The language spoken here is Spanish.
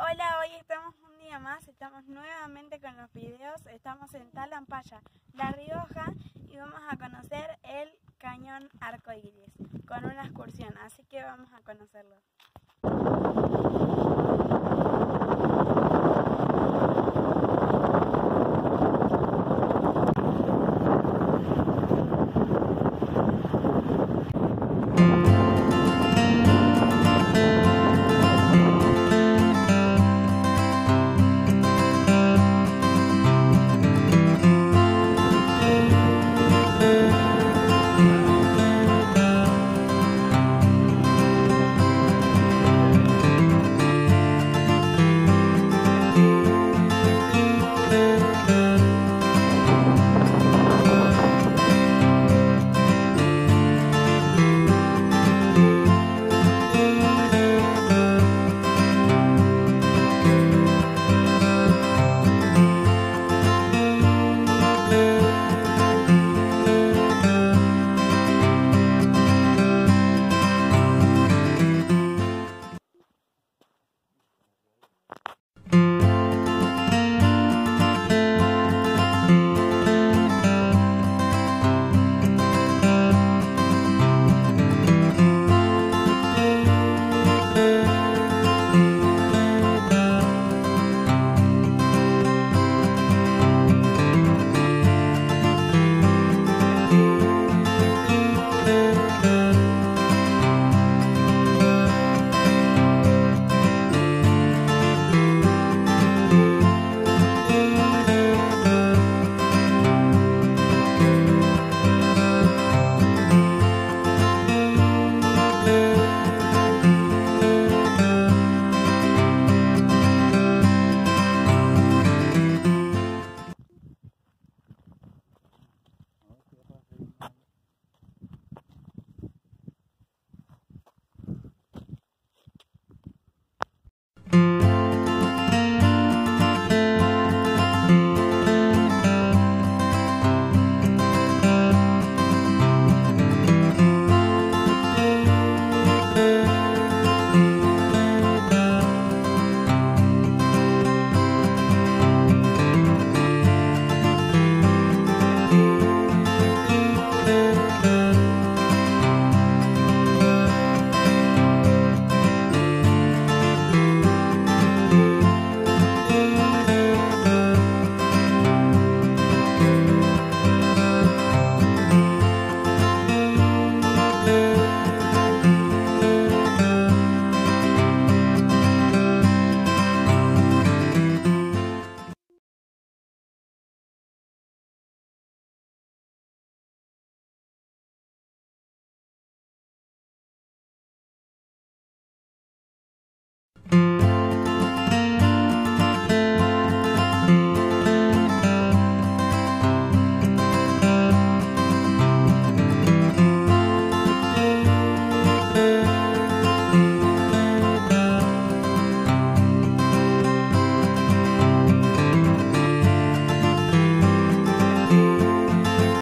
Hola, hoy estamos un día más, estamos nuevamente con los videos, estamos en Talampaya, La Rioja y vamos a conocer el cañón arcoíris con una excursión, así que vamos a conocerlo.